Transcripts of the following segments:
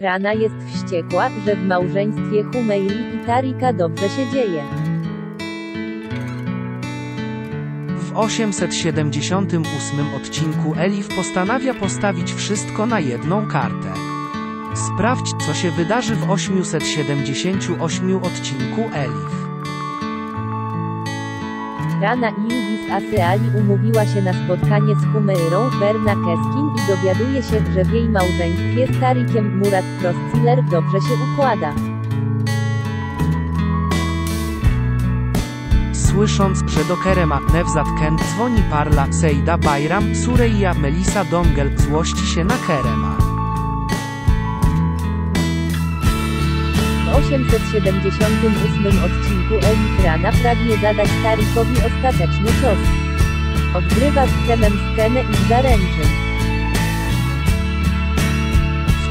Rana jest wściekła, że w małżeństwie Humeiri i Tarika dobrze się dzieje. W 878 odcinku Elif postanawia postawić wszystko na jedną kartę. Sprawdź, co się wydarzy w 878 odcinku Elif. Rana Ildis Aseali umówiła się na spotkanie z Humeirą Berna Keskin i dowiaduje się, że w jej małżeństwie z Tarikiem Murat Prostiller dobrze się układa. Słysząc, że do Kerema, Nevzat Ken dzwoni Parla, Sejda Bayram, Sureya Melisa Dongel złości się na Kerema. 878 odcinku Elif Rana pragnie zadać Tarikowi ostateczny cios. Odgrywa z Kremem scenę ich zaręczyn.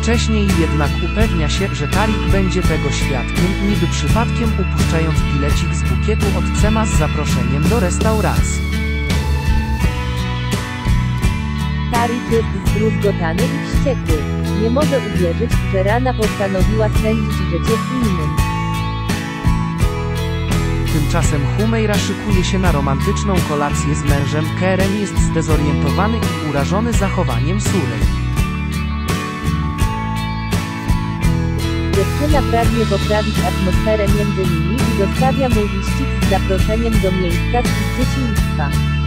Wcześniej jednak upewnia się, że Tarik będzie tego świadkiem, niby przypadkiem upuszczając bilecik z bukietu od Cema z zaproszeniem do restauracji. Tarik jest zdruzgotany i wściekły. Nie może uwierzyć, że Rana postanowiła spędzić życie z innym. Tymczasem Humeira szykuje się na romantyczną kolację z mężem, Kerem jest zdezorientowany i urażony zachowaniem Surey. Dziewczyna pragnie poprawić atmosferę między nimi i zostawia mu liścik z zaproszeniem do miejsca dzieciństwa.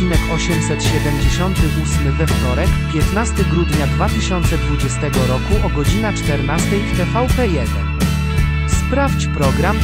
Odcinek 878 we wtorek, 15 grudnia 2020 roku o godzina 14 w TVP1. Sprawdź program.